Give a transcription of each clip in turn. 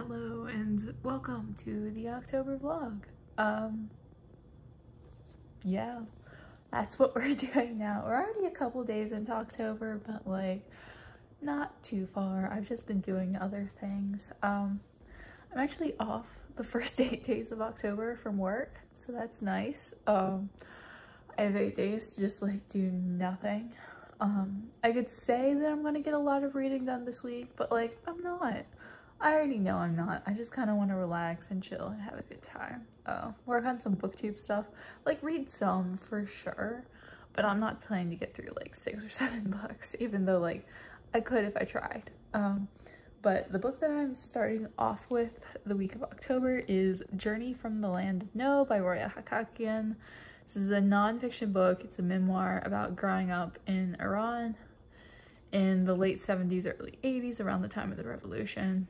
Hello and welcome to the October vlog. Um, yeah, that's what we're doing now. We're already a couple days into October, but like not too far. I've just been doing other things. Um, I'm actually off the first eight days of October from work, so that's nice. Um, I have eight days to just like do nothing. Um, I could say that I'm gonna get a lot of reading done this week, but like I'm not. I already know I'm not. I just kind of want to relax and chill and have a good time. Uh, work on some booktube stuff. Like read some for sure, but I'm not planning to get through like six or seven books, even though like I could if I tried. Um, but the book that I'm starting off with the week of October is Journey from the Land of No by Roya Hakakian. This is a nonfiction book. It's a memoir about growing up in Iran in the late 70s, early 80s, around the time of the revolution.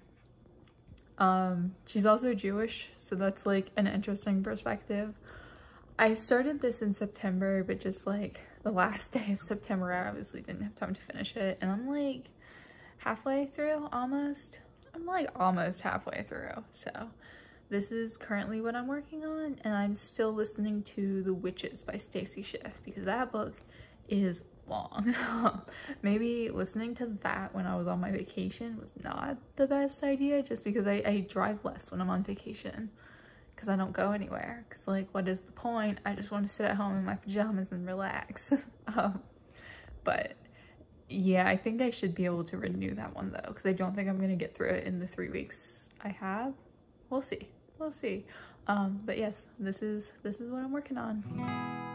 Um, she's also Jewish, so that's like an interesting perspective. I started this in September, but just like the last day of September, I obviously didn't have time to finish it. And I'm like halfway through almost. I'm like almost halfway through. So this is currently what I'm working on. And I'm still listening to The Witches by Stacy Schiff because that book is long. Maybe listening to that when I was on my vacation was not the best idea just because I, I drive less when I'm on vacation because I don't go anywhere. Because like, what is the point? I just want to sit at home in my pajamas and relax. um, but yeah, I think I should be able to renew that one though because I don't think I'm going to get through it in the three weeks I have. We'll see. We'll see. Um, but yes, this is this is what I'm working on.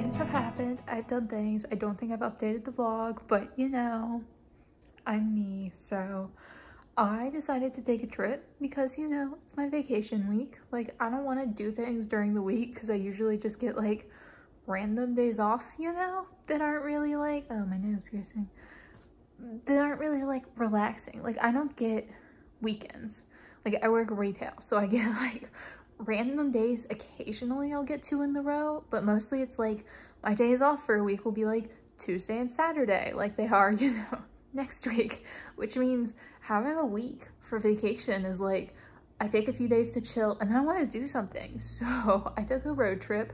Things have happened. I've done things. I don't think I've updated the vlog, but you know, I'm me. So I decided to take a trip because, you know, it's my vacation week. Like, I don't want to do things during the week because I usually just get like random days off, you know, that aren't really like, oh, my nose piercing, that aren't really like relaxing. Like, I don't get weekends. Like, I work retail, so I get like random days occasionally I'll get two in the row, but mostly it's like my days off for a week will be like Tuesday and Saturday, like they are, you know, next week, which means having a week for vacation is like, I take a few days to chill and I want to do something. So I took a road trip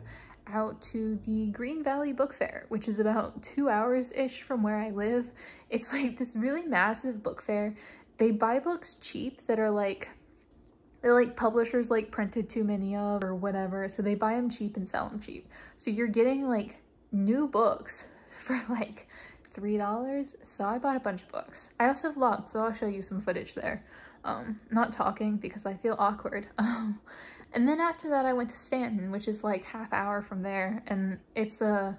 out to the Green Valley Book Fair, which is about two hours-ish from where I live. It's like this really massive book fair. They buy books cheap that are like they like publishers like printed too many of or whatever so they buy them cheap and sell them cheap. So you're getting like new books for like three dollars? So i bought a bunch of books. I also vlogged so i'll show you some footage there. Um not talking because i feel awkward. Um and then after that i went to Staunton which is like half hour from there and it's a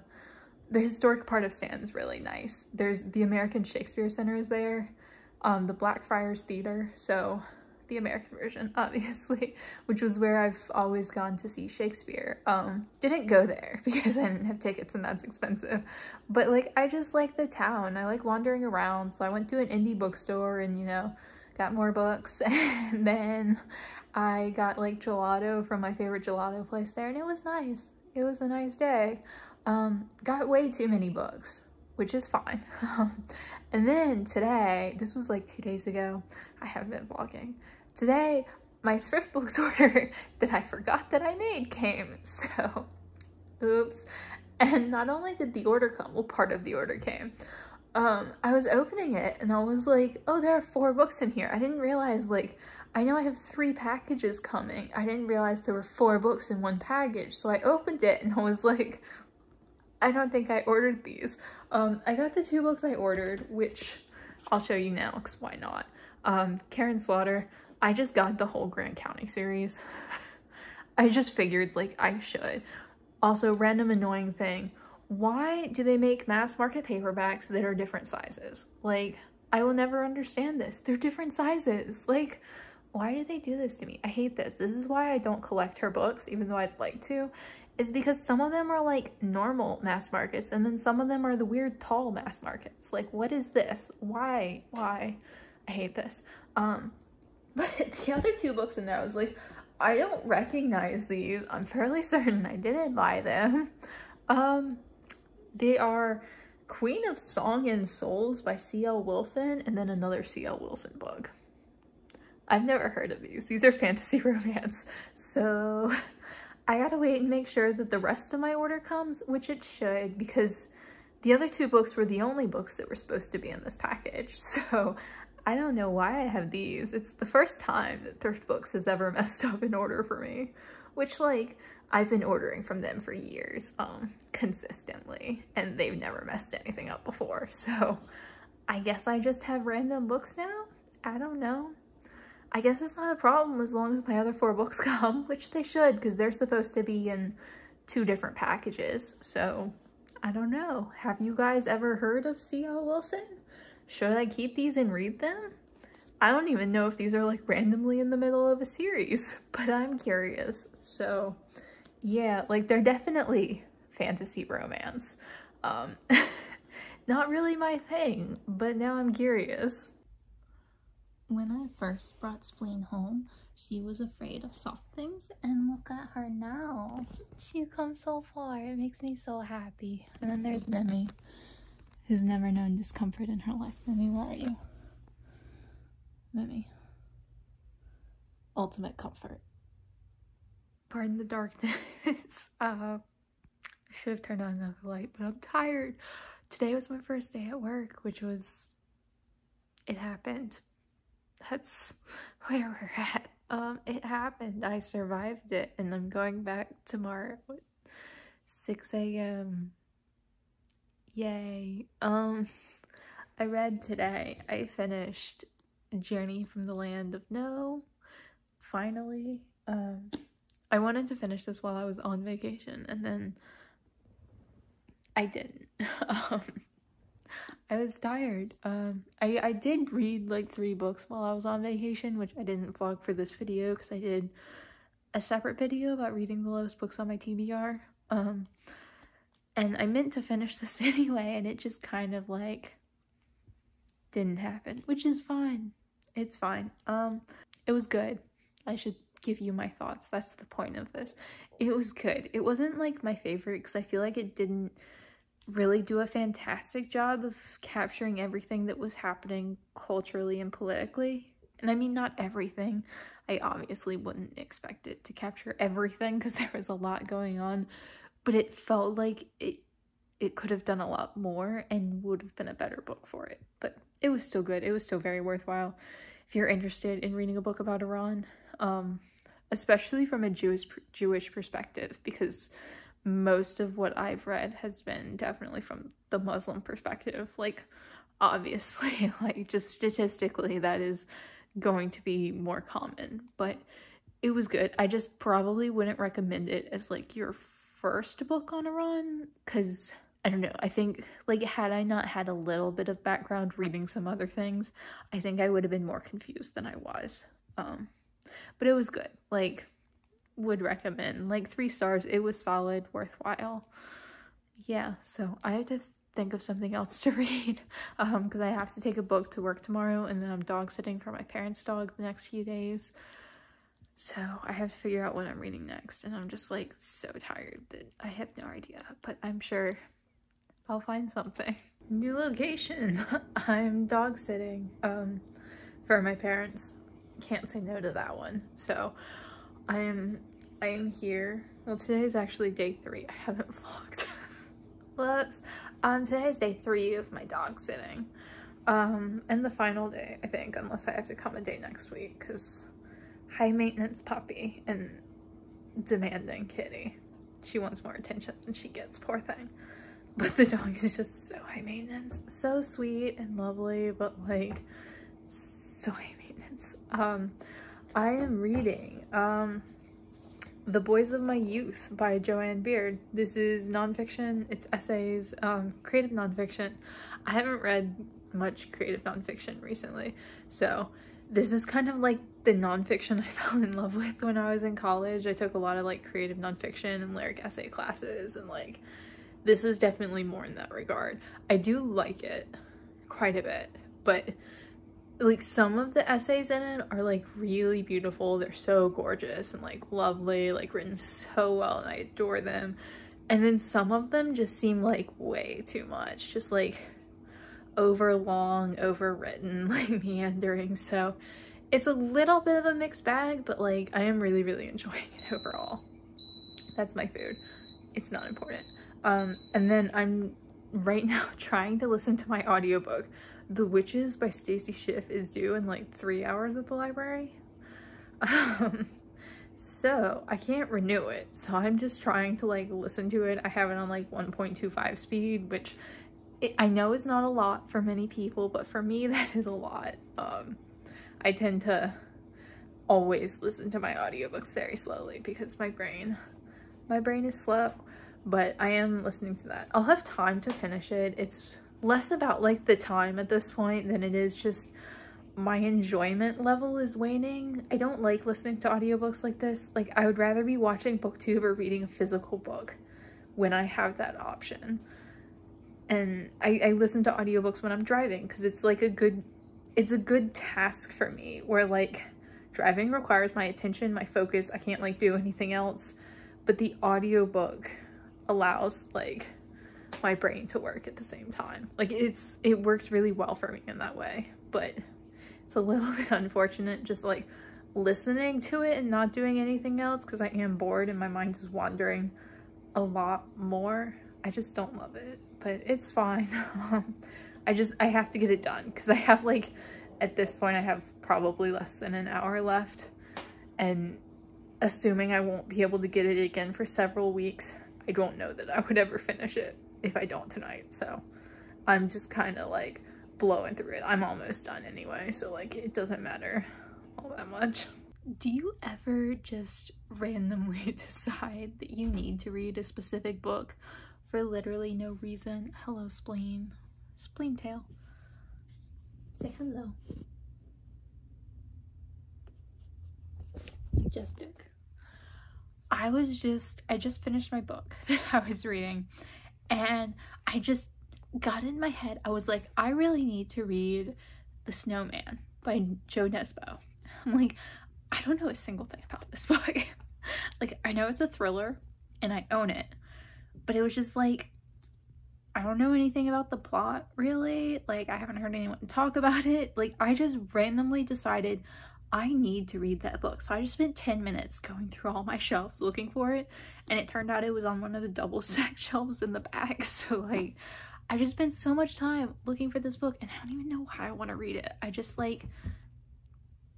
the historic part of Staunton is really nice. There's the american shakespeare center is there um the blackfriars theater so the American version, obviously, which was where I've always gone to see Shakespeare. Um, didn't go there because I didn't have tickets and that's expensive. But like, I just like the town. I like wandering around. So I went to an indie bookstore and, you know, got more books. and then I got like gelato from my favorite gelato place there and it was nice. It was a nice day. Um, got way too many books, which is fine. And then today, this was like two days ago, I haven't been vlogging. Today, my thrift books order that I forgot that I made came. So, oops. And not only did the order come, well, part of the order came. Um, I was opening it and I was like, oh, there are four books in here. I didn't realize like, I know I have three packages coming. I didn't realize there were four books in one package. So I opened it and I was like, I don't think I ordered these. Um, I got the two books I ordered, which I'll show you now because why not? Um, Karin Slaughter, I just got the whole Grant County series. I just figured like I should. Also, random annoying thing. Why do they make mass market paperbacks that are different sizes? Like, I will never understand this. They're different sizes. Like, why do they do this to me? I hate this. This is why I don't collect her books, even though I'd like to. Is because some of them are like normal mass markets and then some of them are the weird tall mass markets. Like, what is this? Why? Why? I hate this. Um, but the other two books in there, I was like, I don't recognize these. I'm fairly certain I didn't buy them. Um, they are Queen of Song and Souls by C.L. Wilson and then another C.L. Wilson book. I've never heard of these. These are fantasy romance. So I gotta wait and make sure that the rest of my order comes, which it should because the other two books were the only books that were supposed to be in this package. So I don't know why I have these. It's the first time that Thrift Books has ever messed up an order for me, which like I've been ordering from them for years, um, consistently, and they've never messed anything up before. So I guess I just have random books now. I don't know. I guess it's not a problem as long as my other four books come, which they should because they're supposed to be in two different packages. So I don't know. Have you guys ever heard of C.L. Wilson? Should I keep these and read them? I don't even know if these are like randomly in the middle of a series, but I'm curious. So yeah, like they're definitely fantasy romance. Um, not really my thing, but now I'm curious. When I first brought Spleen home, she was afraid of soft things, and look at her now. She's come so far. It makes me so happy. And then there's Mimi who's never known discomfort in her life. Mimi, where are you? Mimi. Ultimate comfort. Pardon the darkness. uh, I should have turned on another light, but I'm tired. Today was my first day at work, which was. It happened. That's where we're at. Um, it happened. I survived it, and I'm going back tomorrow 6 a.m. Yay. Um, I read today, I finished Journey from the Land of No, finally. Um, I wanted to finish this while I was on vacation, and then I didn't. um, I was tired. Um, I, I did read like three books while I was on vacation, which I didn't vlog for this video because I did a separate video about reading the lowest books on my TBR. Um, and I meant to finish this anyway, and it just kind of like didn't happen, which is fine. It's fine. Um, it was good. I should give you my thoughts. That's the point of this. It was good. It wasn't like my favorite because I feel like it didn't really do a fantastic job of capturing everything that was happening culturally and politically. And I mean, not everything. I obviously wouldn't expect it to capture everything because there was a lot going on but it felt like it it could have done a lot more and would have been a better book for it. But it was still good. It was still very worthwhile if you're interested in reading a book about Iran, um, especially from a Jewish Jewish perspective, because most of what I've read has been definitely from the Muslim perspective. Like, obviously, like just statistically, that is going to be more common, but it was good. I just probably wouldn't recommend it as like your first book on Iran because I don't know. I think like had I not had a little bit of background reading some other things, I think I would have been more confused than I was. Um, but it was good. Like would recommend. Like 3 stars. It was solid, worthwhile. Yeah, so I have to think of something else to read um because I have to take a book to work tomorrow and then I'm dog sitting for my parents' dog the next few days. So I have to figure out what I'm reading next, and I'm just like so tired that I have no idea, but I'm sure I'll find something. new location. I'm dog sitting um, for my parents. Can't say no to that one. So I am I am here. Well, today is actually day three. I haven't vlogged. Whoops. Um, today is day three of my dog sitting. Um, and the final day, I think, unless I have to come a day next week, because high maintenance puppy and demanding kitty. She wants more attention than she gets, poor thing. But the dog is just so high maintenance, so sweet and lovely, but like so high maintenance. Um, I am reading um, The Boys of My Youth by Jo Ann Beard. This is nonfiction, it's essays, um, creative nonfiction. I haven't read much creative nonfiction recently, so this is kind of like the nonfiction I fell in love with when I was in college. I took a lot of like creative nonfiction and lyric essay classes and like this is definitely more in that regard. I do like it quite a bit, but like some of the essays in it are like really beautiful. They're so gorgeous and like lovely, like written so well and I adore them. And then some of them just seem like way too much, just like over long, overwritten, like meandering. So it's a little bit of a mixed bag, but like I am really, really enjoying it overall. That's my food. It's not important. Um, and then I'm right now trying to listen to my audiobook. The Witches by Stacy Schiff is due in like three hours at the library. Um, so I can't renew it. So I'm just trying to like listen to it. I have it on like 1.25 speed, which it, I know is not a lot for many people, but for me that is a lot. Um, I tend to always listen to my audiobooks very slowly because my brain, my brain is slow but I am listening to that. I'll have time to finish it. It's less about like the time at this point than it is just my enjoyment level is waning. I don't like listening to audiobooks like this. Like I would rather be watching booktube or reading a physical book when I have that option. And I, I listen to audiobooks when I'm driving because it's like a good it's a good task for me where like driving requires my attention, my focus. I can't like do anything else. But the audiobook allows like my brain to work at the same time. Like it's, it works really well for me in that way, but it's a little bit unfortunate just like listening to it and not doing anything else because I am bored and my mind is wandering a lot more. I just don't love it, but it's fine. I just, I have to get it done because I have like, at this point I have probably less than an hour left and assuming I won't be able to get it again for several weeks, I don't know that I would ever finish it if I don't tonight. So I'm just kind of like blowing through it. I'm almost done anyway. So like it doesn't matter all that much. Do you ever just randomly decide that you need to read a specific book for literally no reason? Hello, spleen. Spleen tail. Say hello. Majestic. I was just, I just finished my book that I was reading and I just got in my head. I was like, I really need to read The Snowman by Jo Nesbø. I'm like, I don't know a single thing about this book. like, I know it's a thriller and I own it, but it was just like, I don't know anything about the plot really. Like, I haven't heard anyone talk about it. Like, I just randomly decided I need to read that book. So I just spent 10 minutes going through all my shelves looking for it. And it turned out it was on one of the double stack shelves in the back. So like, I just spent so much time looking for this book and I don't even know why I want to read it. I just like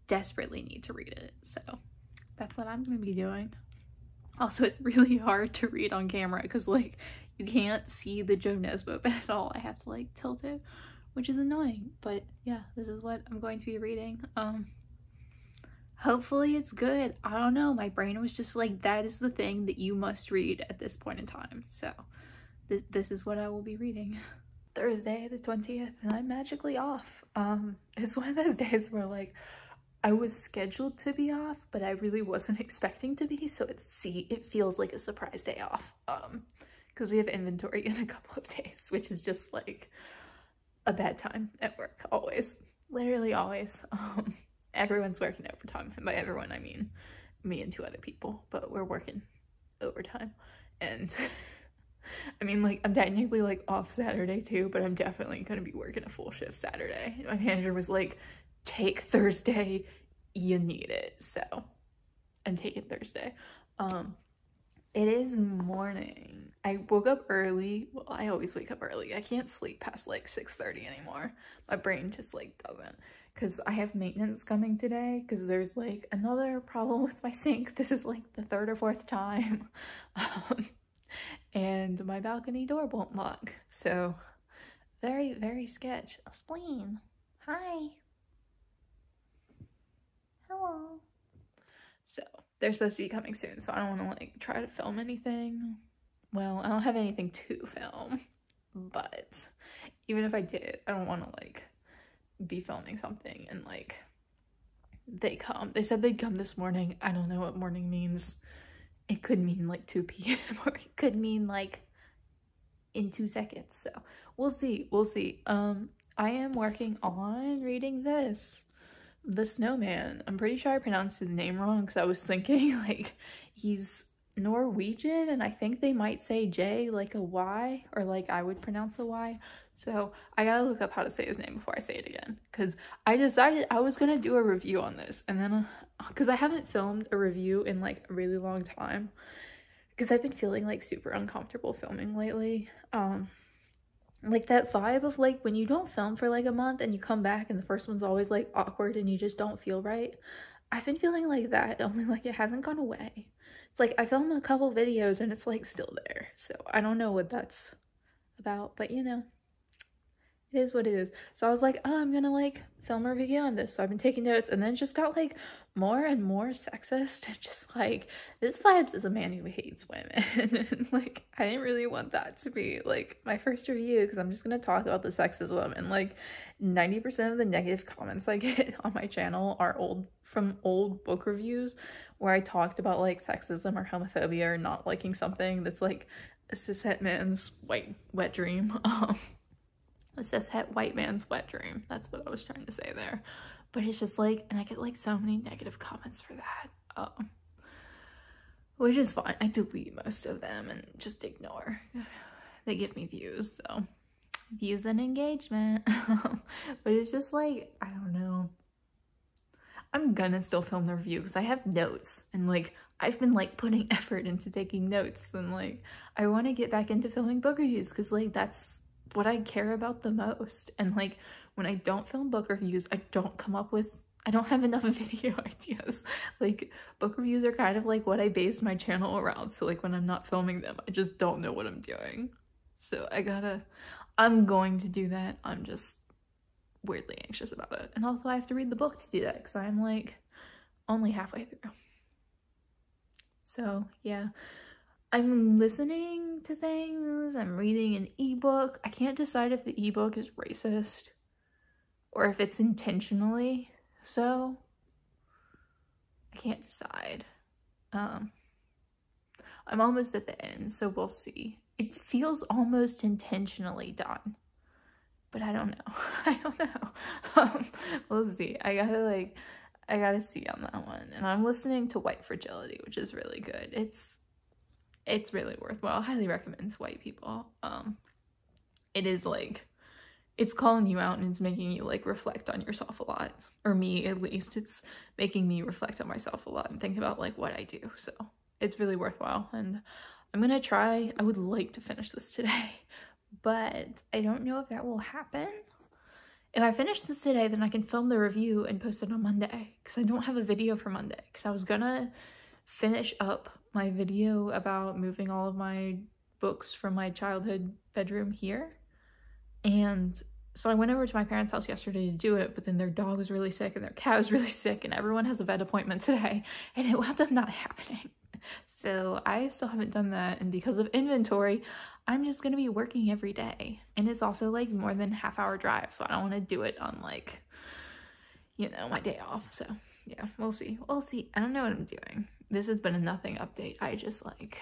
desperately need to read it. So that's what I'm going to be doing. Also, it's really hard to read on camera because like you can't see the Jo Nesbø bit at all. I have to like tilt it, which is annoying. But yeah, this is what I'm going to be reading. Um, hopefully it's good. I don't know. My brain was just like, that is the thing that you must read at this point in time. So th this is what I will be reading. Thursday the 20th and I'm magically off. Um, it's one of those days where like I was scheduled to be off, but I really wasn't expecting to be. So it's see, it feels like a surprise day off. Um, because we have inventory in a couple of days, which is just like a bad time at work always, literally always. Um, everyone's working overtime. And by everyone, I mean me and two other people, but we're working overtime. And I mean, like, I'm technically like off Saturday too, but I'm definitely gonna be working a full shift Saturday. My manager was like, take Thursday, you need it. So I'm taking Thursday. Um, it is morning. I woke up early. Well, I always wake up early. I can't sleep past like 6.30 anymore. My brain just like doesn't. Because I have maintenance coming today because there's like another problem with my sink. This is like the third or fourth time. Um, and my balcony door won't lock. So very, very sketch. A spleen. Hi. Hello. So they're supposed to be coming soon, so I don't want to like try to film anything. Well, I don't have anything to film, but even if I did, I don't want to like be filming something and like they come. They said they'd come this morning. I don't know what morning means. It could mean like 2 p.m. or it could mean like in two seconds. So we'll see. We'll see. Um, I am working on reading this. The Snowman. I'm pretty sure I pronounced his name wrong because I was thinking like he's Norwegian and I think they might say J like a Y or like I would pronounce a Y. So I gotta look up how to say his name before I say it again because I decided I was gonna do a review on this and then because uh, I haven't filmed a review in like a really long time because I've been feeling like super uncomfortable filming lately. Um, like that vibe of like when you don't film for like a month and you come back and the first one's always like awkward and you just don't feel right. I've been feeling like that, only like it hasn't gone away. It's like I filmed a couple videos and it's like still there. So I don't know what that's about, but you know, it is what it is. So I was like, oh, I'm gonna like film a review on this. So I've been taking notes and then just got like more and more sexist and just like this vibes is a man who hates women. and like I didn't really want that to be like my first review because I'm just gonna talk about the sexism and like 90% of the negative comments I get on my channel are old from old book reviews where I talked about like sexism or homophobia or not liking something that's like a cishet man's white wet dream. Um a cishet white man's wet dream. That's what I was trying to say there. But it's just like, and I get like so many negative comments for that. Um, which is fine. I delete most of them and just ignore. they give me views, so views and engagement. but it's just like, I don't know. I'm gonna still film the review because I have notes and like I've been like putting effort into taking notes and like I want to get back into filming book reviews because like that's what I care about the most. And like when I don't film book reviews, I don't come up with I don't have enough video ideas. Like book reviews are kind of like what I base my channel around. So like when I'm not filming them, I just don't know what I'm doing. So I gotta, I'm going to do that. I'm just weirdly anxious about it. And also I have to read the book to do that because I'm like only halfway through. So yeah, I'm listening to things, I'm reading an ebook. I can't decide if the ebook is racist or if it's intentionally so. I can't decide. Um, I'm almost at the end, so we'll see. It feels almost intentionally done, but I don't know. I don't know. Um, we'll see. I gotta like, I gotta see on that one. And I'm listening to White Fragility, which is really good. It's it's really worthwhile. Highly recommend to white people. Um, it is like, it's calling you out and it's making you like reflect on yourself a lot. Or me at least, it's making me reflect on myself a lot and think about like what I do. So it's really worthwhile. And I'm gonna try, I would like to finish this today, but I don't know if that will happen. If I finish this today, then I can film the review and post it on Monday because I don't have a video for Monday because I was gonna finish up my video about moving all of my books from my childhood bedroom here. And so I went over to my parents' house yesterday to do it, but then their dog was really sick and their cat was really sick and everyone has a vet appointment today and it wound up not happening. So I still haven't done that and because of inventory, I'm just gonna be working every day. And it's also like more than half hour drive, so I don't wanna do it on like, you know, my day off. So yeah, we'll see. We'll see. I don't know what I'm doing this has been a nothing update. I just like,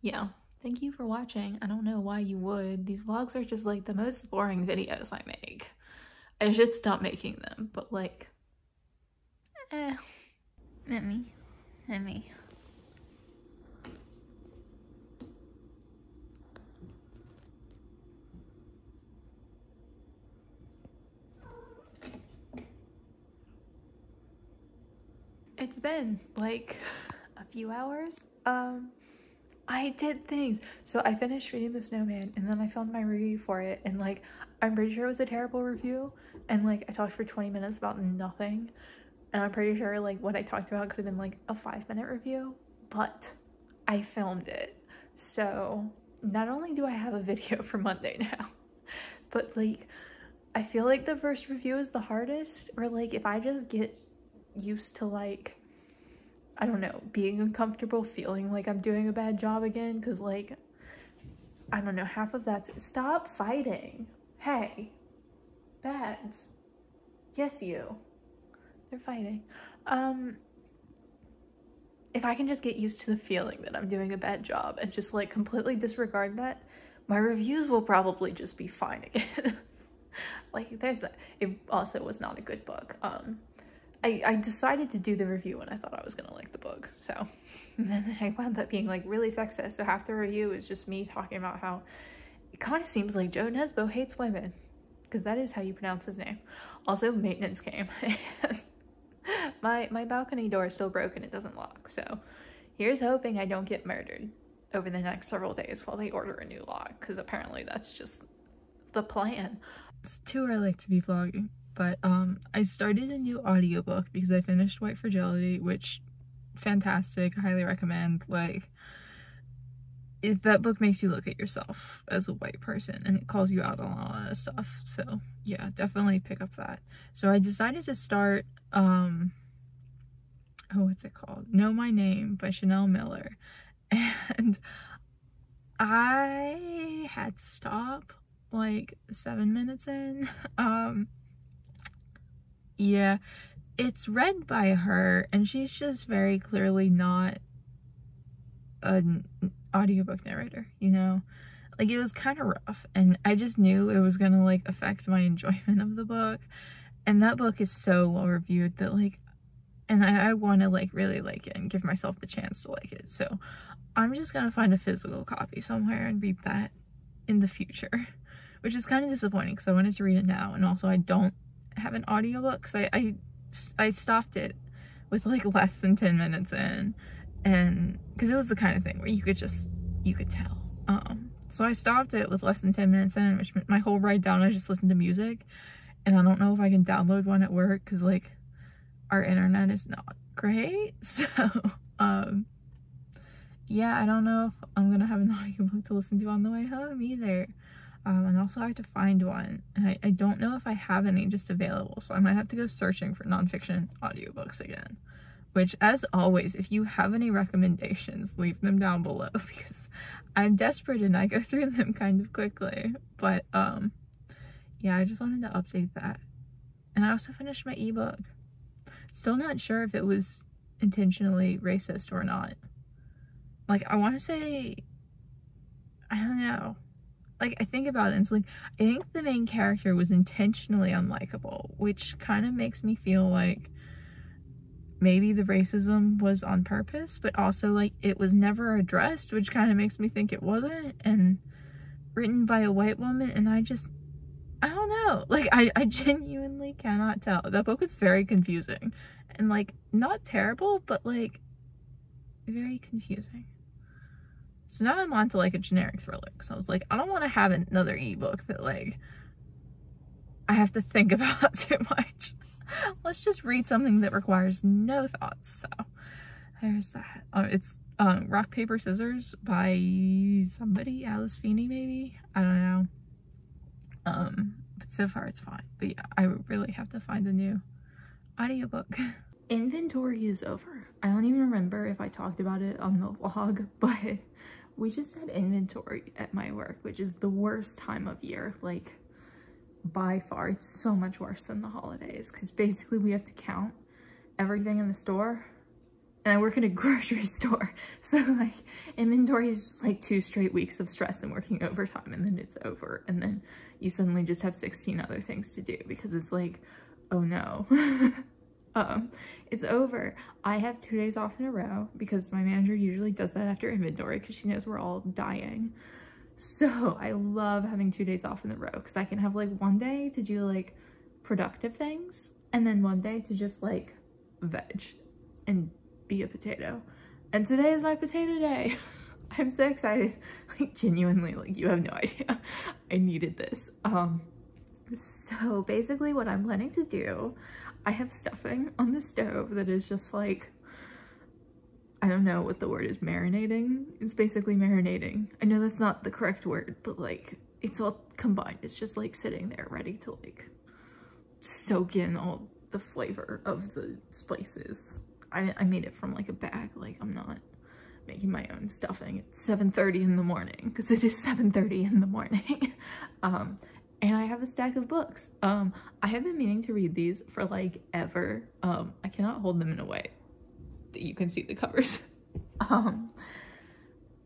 yeah, thank you for watching. I don't know why you would. These vlogs are just like the most boring videos I make. I should stop making them, but like, eh. Let me, let me. Been like a few hours. Um, I did things. So I finished reading The Snowman and then I filmed my review for it and like I'm pretty sure it was a terrible review and like I talked for 20 minutes about nothing and I'm pretty sure like what I talked about could have been like a five minute review but I filmed it so not only do I have a video for Monday now but like I feel like the first review is the hardest or like if I just get used to like I don't know, being uncomfortable, feeling like I'm doing a bad job again. Cause like, I don't know, half of that's stop fighting. Hey, bads. Yes, you. They're fighting. Um, if I can just get used to the feeling that I'm doing a bad job and just like completely disregard that, my reviews will probably just be fine again. like there's that. It also was not a good book. Um, I, I decided to do the review when I thought I was gonna like the book. So then I wound up being like really sexist. So half the review is just me talking about how it kind of seems like Jo Nesbo hates women because that is how you pronounce his name. Also, maintenance came. my my balcony door is still broken. It doesn't lock. So here's hoping I don't get murdered over the next several days while they order a new lock because apparently that's just the plan. It's too early to be vlogging. But um, I started a new audiobook because I finished White Fragility, which fantastic, highly recommend. Like, if that book makes you look at yourself as a white person and it calls you out on a lot of stuff. So yeah, definitely pick up that. So I decided to start um oh what's it called? Know My Name by Chanel Miller. And I had to stop like seven minutes in. Um yeah, it's read by her, and she's just very clearly not an audiobook narrator, you know? Like, it was kind of rough, and I just knew it was gonna, like, affect my enjoyment of the book. And that book is so well reviewed that, like, and I, I want to, like, really like it and give myself the chance to like it. So I'm just gonna find a physical copy somewhere and read that in the future, which is kind of disappointing because I wanted to read it now, and also I don't have an audiobook because I, I, I stopped it with like less than 10 minutes in and because it was the kind of thing where you could just you could tell um so I stopped it with less than 10 minutes in which my whole ride down I just listened to music and I don't know if I can download one at work because like our internet is not great so um yeah I don't know if I'm gonna have an audiobook to listen to on the way home either um, and also I have to find one. And I, I don't know if I have any just available, so I might have to go searching for nonfiction audiobooks again. Which, as always, if you have any recommendations, leave them down below because I'm desperate and I go through them kind of quickly. But, um, yeah, I just wanted to update that. And I also finished my ebook. Still not sure if it was intentionally racist or not. Like, I want to say, I don't know like I think about it, and it's like I think the main character was intentionally unlikable, which kind of makes me feel like maybe the racism was on purpose, but also like it was never addressed, which kind of makes me think it wasn't, and written by a white woman, and I just I don't know. Like I, I genuinely cannot tell. That book is very confusing. And like not terrible, but like very confusing. So now I'm on to like a generic thriller. So I was like, I don't want to have another ebook that like I have to think about too much. Let's just read something that requires no thoughts. So there's that. Uh, it's um, Rock, Paper, Scissors by somebody, Alice Feeney maybe? I don't know. Um, but so far it's fine. But yeah, I really have to find a new audiobook. Inventory is over. I don't even remember if I talked about it on the vlog, but we just had inventory at my work, which is the worst time of year. Like, by far, it's so much worse than the holidays because basically we have to count everything in the store. And I work in a grocery store. So, like, inventory is just like two straight weeks of stress and working overtime, and then it's over. And then you suddenly just have 16 other things to do because it's like, oh no. um, it's over. I have two days off in a row because my manager usually does that after inventory because she knows we're all dying. So I love having two days off in a row because I can have like one day to do like productive things and then one day to just like veg. and be a potato. And today is my potato day. I'm so excited. Like genuinely, like you have no idea. I needed this. Um so basically what I'm planning to do, I have stuffing on the stove that is just like I don't know what the word is, marinating. It's basically marinating. I know that's not the correct word, but like it's all combined. It's just like sitting there ready to like soak in all the flavor of the spices. I, I made it from like a bag, like I'm not making my own stuffing at 7.30 in the morning because it is 7.30 in the morning. um, and I have a stack of books. Um, I have been meaning to read these for like ever. Um, I cannot hold them in a way that you can see the covers. um,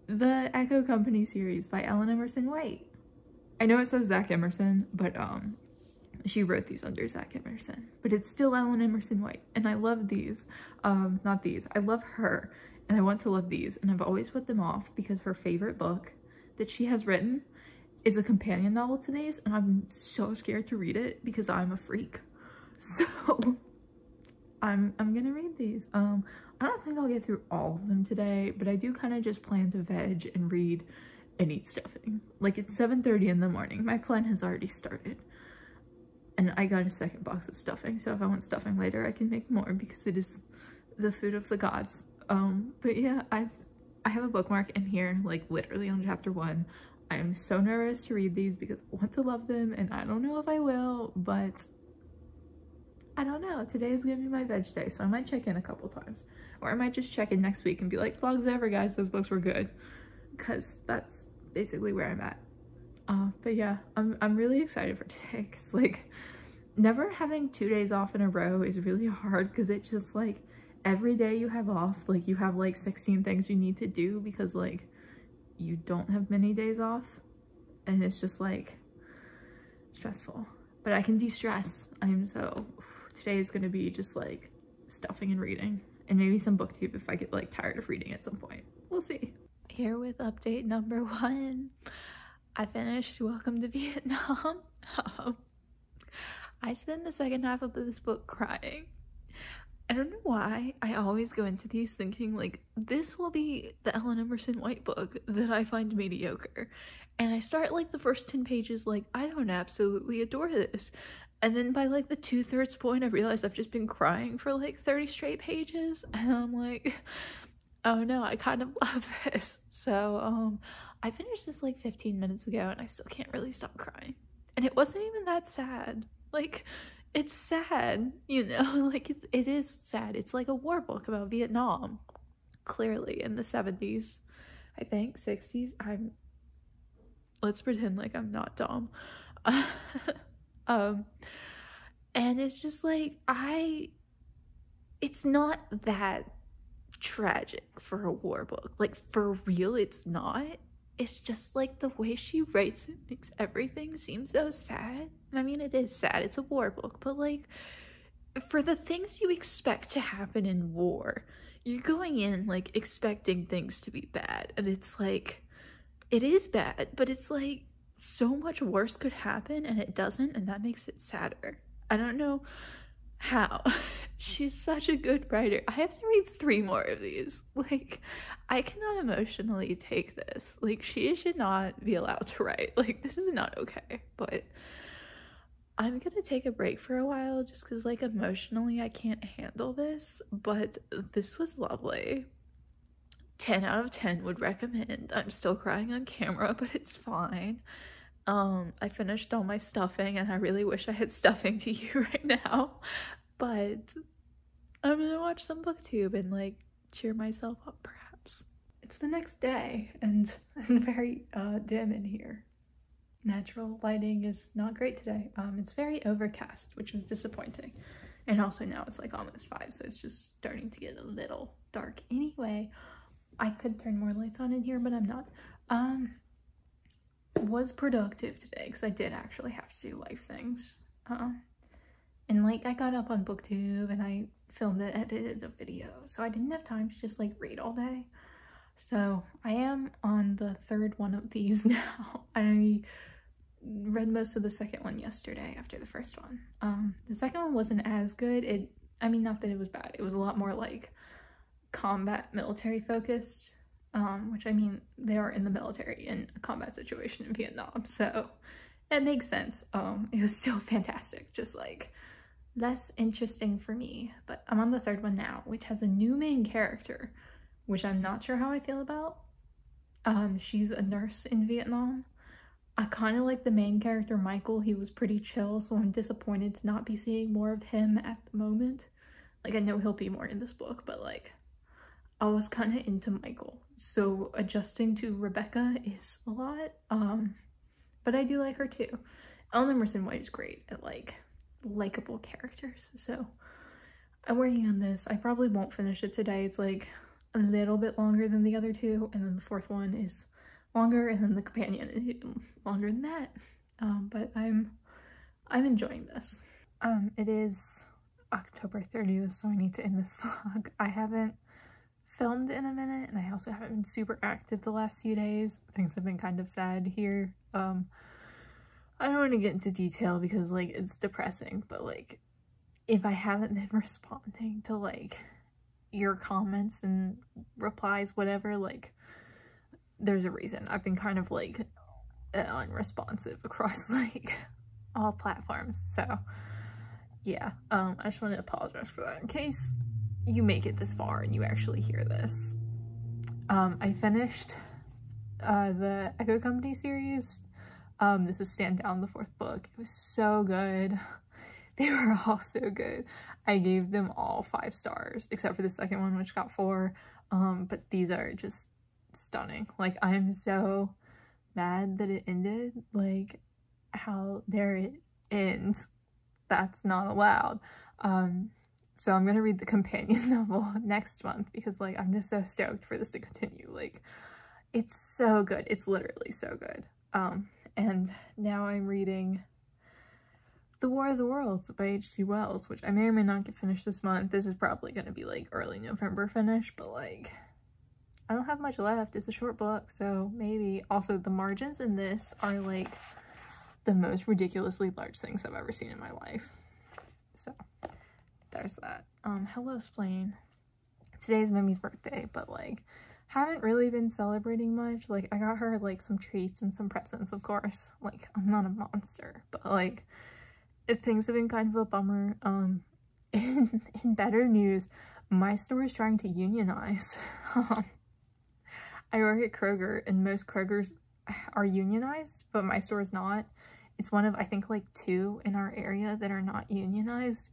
the Echo Company series by Ellen Emerson White. I know it says Zack Emerson, but um, she wrote these under Zack Emerson, but it's still Ellen Emerson White. And I love these, um, not these, I love her and I want to love these. And I've always put them off because her favorite book that she has written is a companion novel to these. And I'm so scared to read it because I'm a freak. So I'm, I'm gonna read these. Um, I don't think I'll get through all of them today, but I do kind of just plan to veg and read and eat stuffing. Like it's 7.30 in the morning. My plan has already started and I got a second box of stuffing so if I want stuffing later I can make more because it is the food of the gods um but yeah I've I have a bookmark in here like literally on chapter one I am so nervous to read these because I want to love them and I don't know if I will but I don't know. Today is gonna be my veg day so I might check in a couple times. Or I might just check in next week and be like vlogs ever guys. Those books were good. Because that's basically where I'm at. Uh, but yeah, I'm, I'm really excited for today because like never having two days off in a row is really hard because it's just like every day you have off, like you have like 16 things you need to do because like you don't have many days off and it's just like stressful. But I can de-stress. I'm so, today is gonna be just like stuffing and reading and maybe some booktube if I get like tired of reading at some point. We'll see. Here with update number one. I finished Welcome to Vietnam. I spent the second half of this book crying. I don't know why I always go into these thinking like this will be the Ellen Emerson White book that I find mediocre. And I start like the first 10 pages like I don't absolutely adore this. And then by like the two thirds point I realize I've just been crying for like 30 straight pages and I'm like oh no, I kind of love this. So um I finished this like 15 minutes ago and I still can't really stop crying. And it wasn't even that sad. Like, it's sad, you know? Like, it, it is sad. It's like a war book about Vietnam, clearly, in the 70s, I think, 60s. I'm. Let's pretend like I'm not dumb. um, and it's just like, I. It's not that tragic for a war book. Like, for real, it's not it's just like the way she writes it makes everything seem so sad. I mean, it is sad, it's a war book, but like, for the things you expect to happen in war, you're going in like expecting things to be bad, and it's like, it is bad, but it's like so much worse could happen and it doesn't, and that makes it sadder. I don't know how? She's such a good writer. I have to read three more of these. Like i cannot emotionally take this. Like she should not be allowed to write. Like this is not okay. But i'm gonna take a break for a while just because like emotionally i can't handle this. But this was lovely. 10 out of 10 would recommend. I'm still crying on camera but it's fine um, I finished all my stuffing and I really wish I had stuffing to you right now. But I'm gonna watch some booktube and like cheer myself up perhaps. It's the next day and very uh, dim in here. Natural lighting is not great today. Um, it's very overcast, which was disappointing. And also now it's like almost five, so it's just starting to get a little dark. Anyway, I could turn more lights on in here, but I'm not. Um, was productive today because I did actually have to do life things. Uh, and like I got up on booktube and I filmed and edited a video so I didn't have time to just like read all day. So I am on the third one of these now. I read most of the second one yesterday after the first one. Um, the second one wasn't as good. It I mean, not that it was bad. It was a lot more like combat military focused, um, which I mean, they are in the military in a combat situation in Vietnam, so it makes sense. Um, it was still fantastic, just like less interesting for me. But I'm on the third one now, which has a new main character, which I'm not sure how I feel about. Um, she's a nurse in Vietnam. I kind of like the main character, Michael. He was pretty chill, so I'm disappointed to not be seeing more of him at the moment. Like, I know he'll be more in this book, but like, I was kind of into Michael. So adjusting to Rebecca is a lot. Um, but I do like her too. Ellen Emerson White is great at like likable characters. So I'm working on this. I probably won't finish it today. It's like a little bit longer than the other two, and then the fourth one is longer, and then the companion is longer than that. Um, but I'm I'm enjoying this. Um, it is October 30th, so I need to end this vlog. I haven't filmed in a minute, and I also haven't been super active the last few days. Things have been kind of sad here. Um, I don't want to get into detail because like it's depressing, but like if I haven't been responding to like your comments and replies, whatever, like there's a reason. I've been kind of like unresponsive across like all platforms. So yeah, um, I just want to apologize for that in case you make it this far and you actually hear this. Um, I finished uh, the Echo Company series. Um, this is Stand Down, the fourth book. It was so good. They were all so good. I gave them all five stars, except for the second one, which got four. Um, but these are just stunning. Like, I'm so mad that it ended. Like, how there it ends. That's not allowed. Um, so I'm gonna read the companion novel next month because, like, I'm just so stoked for this to continue. Like, it's so good. It's literally so good. Um, and now I'm reading the War of the Worlds by H.G. Wells, which I may or may not get finished this month. This is probably to be like early November finish, but like I don't have much left. It's a short book, so maybe. Also, the margins in this are like the most ridiculously large things I've ever seen in my life. There's that. Um, hello, Splain. Today's Mimi's birthday, but like haven't really been celebrating much. Like I got her like some treats and some presents, of course. Like I'm not a monster, but like things have been kind of a bummer. Um, in, in better news, my store is trying to unionize. I work at Kroger, and most Krogers are unionized, but my store is not. It's one of, I think, like two in our area that are not unionized.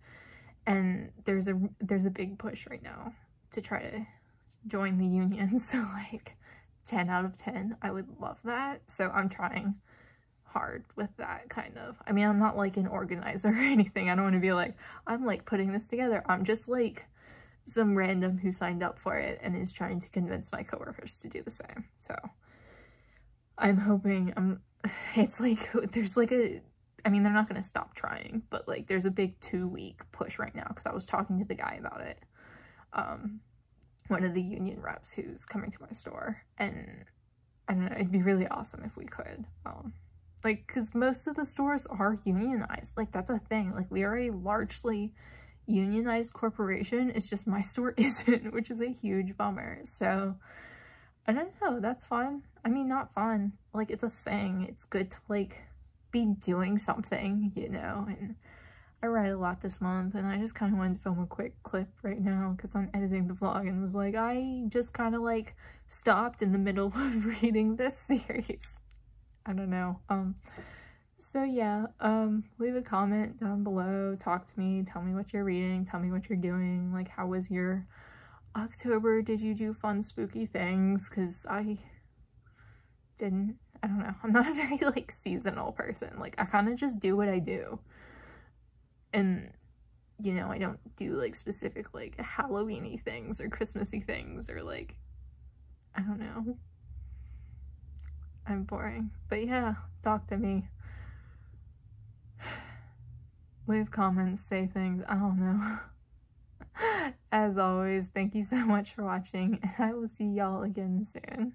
And there's a there's a big push right now to try to join the union. So like 10 out of 10, I would love that. So I'm trying hard with that kind of. I mean, I'm not like an organizer or anything. I don't want to be like, I'm like putting this together. I'm just like some random who signed up for it and is trying to convince my coworkers to do the same. So I'm hoping I'm um, it's like there's like a I mean, they're not going to stop trying, but like there's a big 2 week push right now cuz I was talking to the guy about it. Um one of the union reps who's coming to my store and I don't know, it'd be really awesome if we could. Um like because most of the stores are unionized. Like that's a thing. Like we are a largely unionized corporation. It's just my store isn't which is a huge bummer. So i don't know. That's fun. I mean not fun. Like it's a thing. It's good to like be doing something you know and i read a lot this month and i just kind of wanted to film a quick clip right now because i'm editing the vlog and was like i just kind of like stopped in the middle of reading this series I don't know. Um, so yeah, um, leave a comment down below, talk to me, tell me what you're reading, tell me what you're doing, like how was your October, did you do fun spooky things, because I didn't, I don't know, I'm not a very like seasonal person, like I kind of just do what I do, and you know, I don't do like specific like Halloweeny things or Christmassy things or like, I don't know, I'm boring. But yeah, talk to me. Leave comments, say things, I don't know. As always, thank you so much for watching, and I will see y'all again soon.